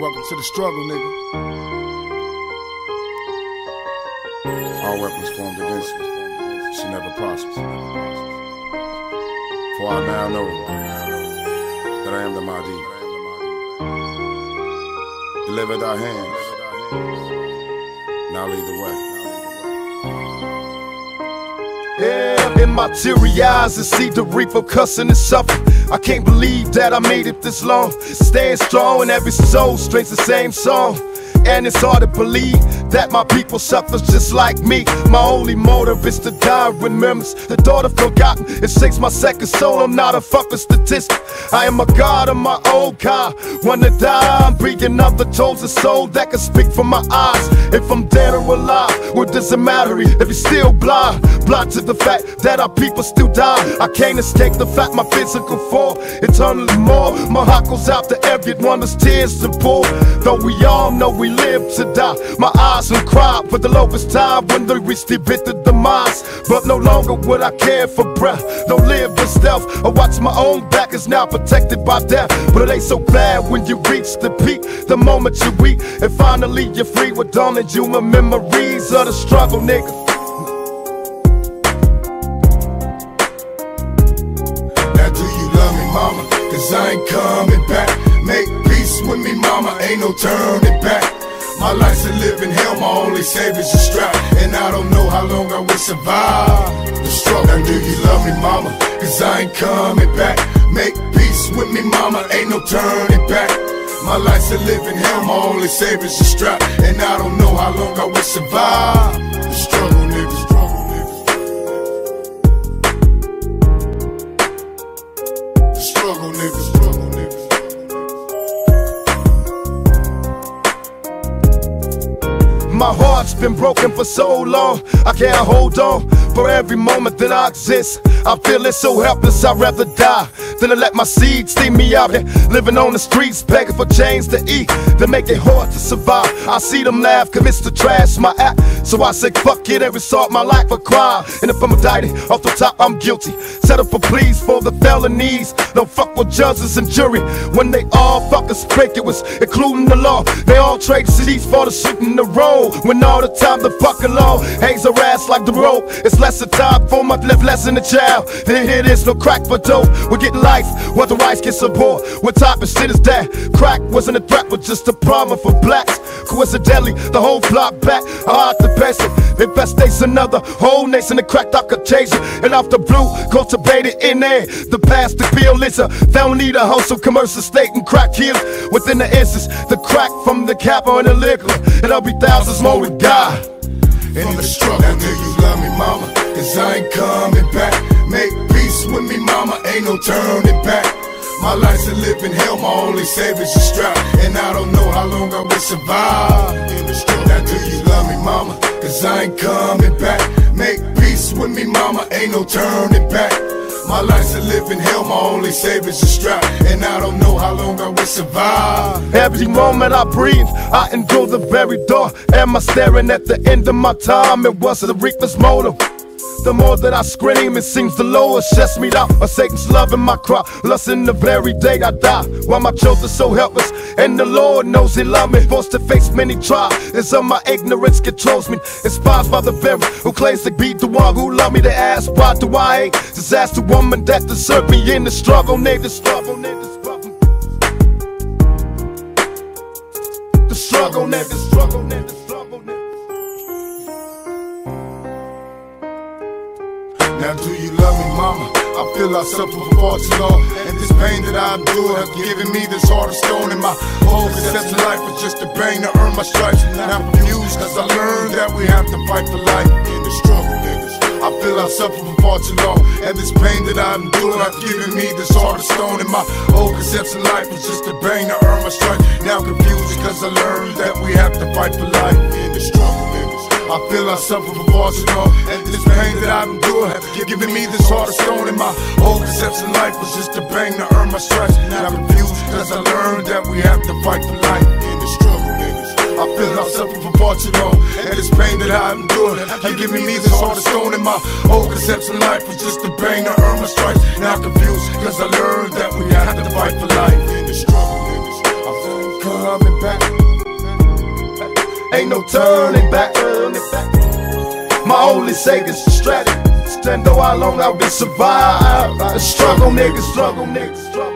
Welcome to the struggle, nigga. All weapons formed against me should never prosper. For I now know that I am the Mahdi. Deliver thy hands. Now lead the way. Yeah, in my teary eyes, I see the reaper cussing and suffering. I can't believe that I made it this long. Staying strong, and every soul strings the same song. And it's hard to believe that my people suffer just like me. My only motive is to die memories. The daughter forgotten, it sinks my second soul. I'm not a fucking statistic. I am a god of my own kind. Wanna die, I'm breathing out the chosen soul that can speak from my eyes. If I'm dead or alive, what does it matter if you're still blind? Blind to the fact that our people still die. I can't escape the fact my physical fall eternally more. My heart goes out to everyone that's tears to pour. Though we all know we live to die. My eyes will cry for the lowest time when they reach the bit of demise. But no longer would I care for breath. Don't live with stealth. I watch my own back is now protected by death. But it ain't so bad when you reach the peak. The moment you weak and finally you're free with dawning human memories of the struggle, nigga. Now do you love me, mama? Cause I ain't coming back. Make peace with me, mama, ain't no turning back. My life's a living hell, my only savior's a strap. And I don't know how long I will survive the struggle. Now do you love me, mama? Cause I ain't coming back. Make peace with me, mama, ain't no turning back. My life's a living hell, my only savior's a strap. And I don't know how long I will survive My heart's been broken for so long, I can't hold on for every moment that I exist. I'm feeling so helpless, I'd rather die than to let my seeds see me out here living on the streets, begging for change to eat, to make it hard to survive. I see them laugh, commits to trash my act, so I say fuck it and resort my life a crime. And if I'm indicted off the top, I'm guilty. Settle for pleas for the felonies. Don't fuck with judges and jury when they all fucking speak. It was including the law. They all trade cities for the shit in the road. When all the time the fucking law hangs her ass like the rope. It's less a time for my live less in the jail. Then here it is, no crack for dope. We're getting life, the rights get support. What type of shit is that? Crack wasn't a threat, but just a problem for blacks. Coincidentally, the whole block back. Hard to pass it. Infestates another whole nation that cracked out contagion. And off the blue, cultivated in there. The past, the pill is a they don't need a hustle, commercial state and crack kills. Within the instance, the crack from the cap and the liquor. And there'll be thousands more to die. in the struggle. You love me, mama? Cause I ain't coming back. Make peace with me, mama, ain't no turning back. My life's a living hell, my only savior's a strap. And I don't know how long I will survive do you love me, mama? Cause I ain't coming back. Make peace with me, mama, ain't no turning back. My life's a living hell, my only savior's a strap. And I don't know how long I will survive. Every moment I breathe, I endure the very door. Am I staring at the end of my time? It was a reckless motive. The more that I scream, it seems the lower shuts me down. A Satan's love in my cry, lust in the very day I die. While my children so helpless, and the Lord knows He love me. Forced to face many trials, it's of my ignorance controls me. Inspired by the very who claims to be the one who love me. They ask why do I? Disaster woman that deserve me in the struggle, nigga, struggle, nigga, struggle. The struggle, nigga, struggle, nigga, struggle, Now do you love me, mama? I feel I suffer far too long. And this pain that I endure have given me this heart of stone And my whole of life. Was just a bang to earn my stripes. And I'm confused cause I learned that we have to fight for life in the struggle, niggas. I feel I suffer for far too long. And this pain that I endure have given me this heart of stone And my whole conception of life. Was just a bang to earn my stripes. Now I'm confused cause I learned that we have to fight for life in the struggle, niggas I feel I suffer too long And this pain that I've endured. Have given me this heart of stone And my whole conception of life was just a bang to earn my stripes. Now I'm confused cause I learned that we have to fight for life in the struggle, niggas I feel I suffer too long And this pain that I've endured. Have given me this heart of stone And my whole conception of life was just a bang to earn my stripes. Now I'm confused cause I learned that we have to fight for life in the struggle, I feel coming back ain't no turning back. My only savings strategy. Stand how long I've been survive. Struggle niggas, struggle niggas, struggle.